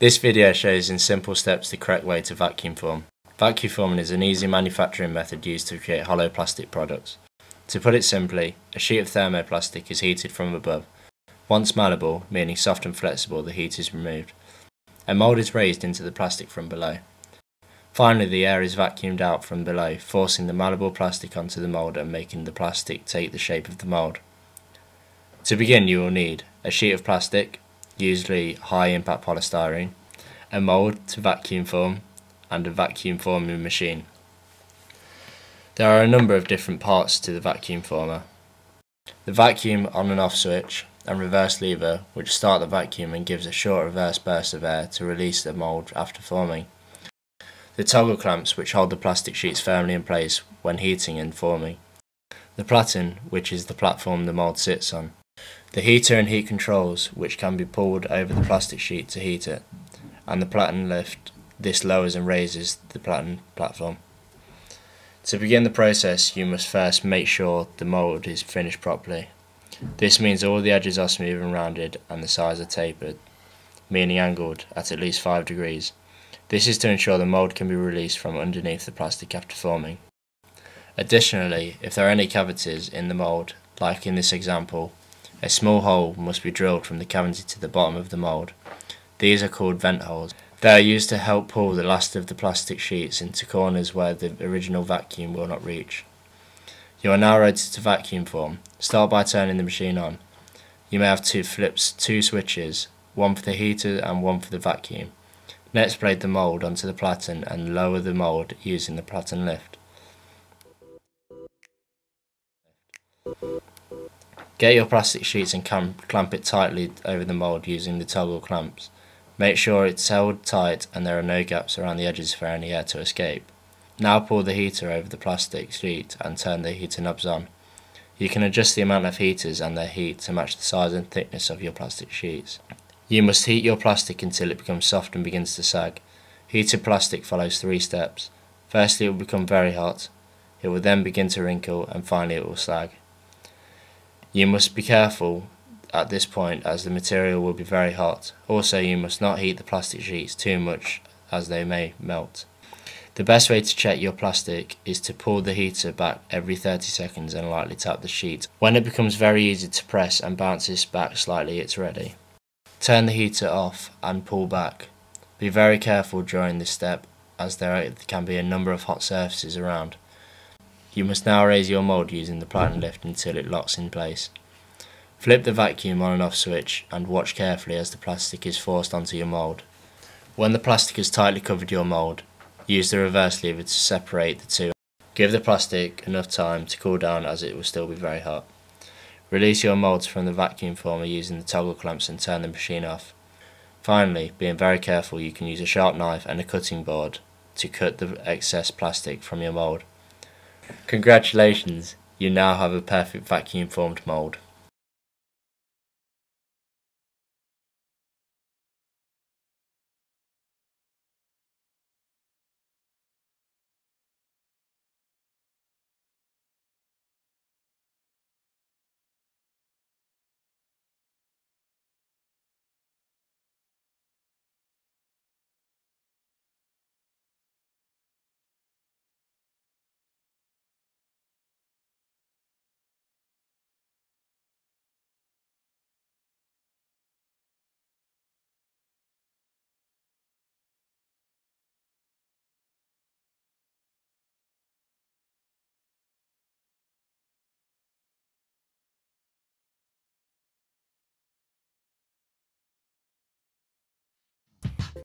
This video shows in simple steps the correct way to vacuum form. Vacuum forming is an easy manufacturing method used to create hollow plastic products. To put it simply, a sheet of thermoplastic is heated from above. Once malleable, meaning soft and flexible, the heat is removed. A mould is raised into the plastic from below. Finally, the air is vacuumed out from below, forcing the malleable plastic onto the mould and making the plastic take the shape of the mould. To begin, you will need a sheet of plastic, usually high impact polystyrene, a mould to vacuum form, and a vacuum forming machine. There are a number of different parts to the vacuum former. The vacuum on and off switch and reverse lever which start the vacuum and gives a short reverse burst of air to release the mould after forming. The toggle clamps which hold the plastic sheets firmly in place when heating and forming. The platen which is the platform the mould sits on. The heater and heat controls which can be pulled over the plastic sheet to heat it. And the platen lift, this lowers and raises the platen platform. To begin the process you must first make sure the mould is finished properly. This means all the edges are smooth and rounded and the sides are tapered, meaning angled at at least 5 degrees. This is to ensure the mould can be released from underneath the plastic after forming. Additionally, if there are any cavities in the mould, like in this example, a small hole must be drilled from the cavity to the bottom of the mould. These are called vent holes. They are used to help pull the last of the plastic sheets into corners where the original vacuum will not reach. You are now ready to vacuum form. Start by turning the machine on. You may have to flips two switches, one for the heater and one for the vacuum. Next place the mould onto the platen and lower the mould using the platen lift. Get your plastic sheets and clamp it tightly over the mould using the toggle clamps. Make sure it's held tight and there are no gaps around the edges for any air to escape. Now pour the heater over the plastic sheet and turn the heater knobs on. You can adjust the amount of heaters and their heat to match the size and thickness of your plastic sheets. You must heat your plastic until it becomes soft and begins to sag. Heated plastic follows three steps. Firstly it will become very hot, it will then begin to wrinkle and finally it will sag. You must be careful at this point as the material will be very hot. Also you must not heat the plastic sheets too much as they may melt. The best way to check your plastic is to pull the heater back every 30 seconds and lightly tap the sheet. When it becomes very easy to press and bounces back slightly it's ready. Turn the heater off and pull back. Be very careful during this step as there can be a number of hot surfaces around. You must now raise your mould using the platen lift until it locks in place. Flip the vacuum on and off switch and watch carefully as the plastic is forced onto your mould. When the plastic has tightly covered your mould, use the reverse lever to separate the two. Give the plastic enough time to cool down as it will still be very hot. Release your moulds from the vacuum former using the toggle clamps and turn the machine off. Finally, being very careful, you can use a sharp knife and a cutting board to cut the excess plastic from your mould. Congratulations, you now have a perfect vacuum formed mould.